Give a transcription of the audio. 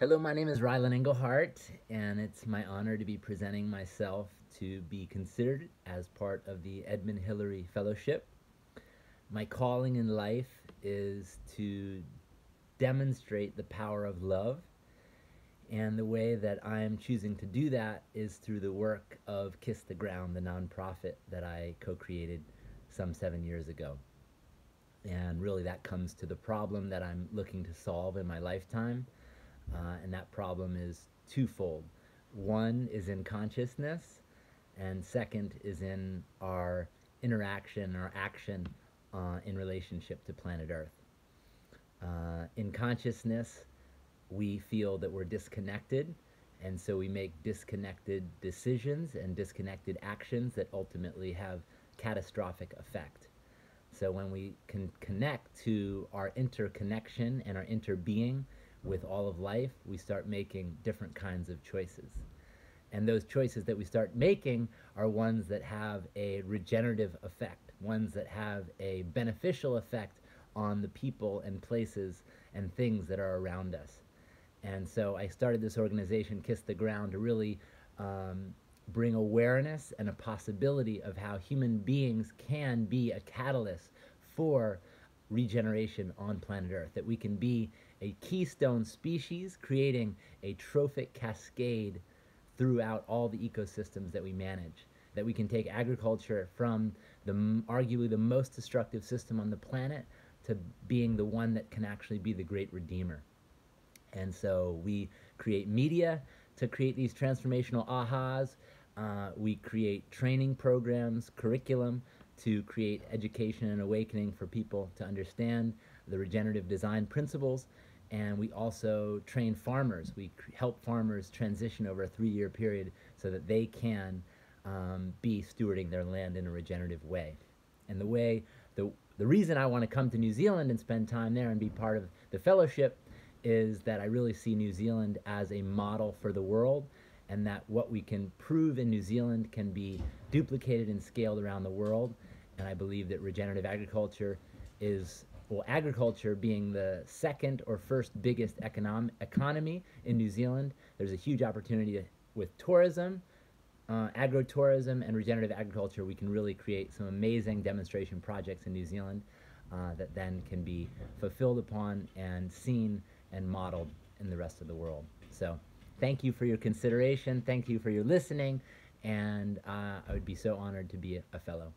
Hello, my name is Ryland Engelhart, and it's my honor to be presenting myself to be considered as part of the Edmund Hillary Fellowship. My calling in life is to demonstrate the power of love, and the way that I am choosing to do that is through the work of Kiss the Ground, the nonprofit that I co created some seven years ago. And really, that comes to the problem that I'm looking to solve in my lifetime uh, and that problem is twofold. One is in consciousness, and second is in our interaction or action uh, in relationship to planet Earth. Uh, in consciousness, we feel that we're disconnected, and so we make disconnected decisions and disconnected actions that ultimately have catastrophic effect. So when we can connect to our interconnection and our interbeing, with all of life, we start making different kinds of choices. And those choices that we start making are ones that have a regenerative effect, ones that have a beneficial effect on the people and places and things that are around us. And so I started this organization, Kiss the Ground, to really um, bring awareness and a possibility of how human beings can be a catalyst for regeneration on planet Earth, that we can be a keystone species creating a trophic cascade throughout all the ecosystems that we manage. That we can take agriculture from the arguably the most destructive system on the planet to being the one that can actually be the great redeemer. And so we create media to create these transformational ahas. Uh, we create training programs, curriculum to create education and awakening for people to understand the regenerative design principles. And we also train farmers. We help farmers transition over a three year period so that they can um, be stewarding their land in a regenerative way. And the way, the, the reason I want to come to New Zealand and spend time there and be part of the fellowship is that I really see New Zealand as a model for the world and that what we can prove in New Zealand can be duplicated and scaled around the world. And I believe that regenerative agriculture is, well, agriculture being the second or first biggest economic economy in New Zealand, there's a huge opportunity with tourism, uh, agro-tourism, and regenerative agriculture. We can really create some amazing demonstration projects in New Zealand uh, that then can be fulfilled upon and seen and modeled in the rest of the world. So thank you for your consideration. Thank you for your listening. And uh, I would be so honored to be a fellow.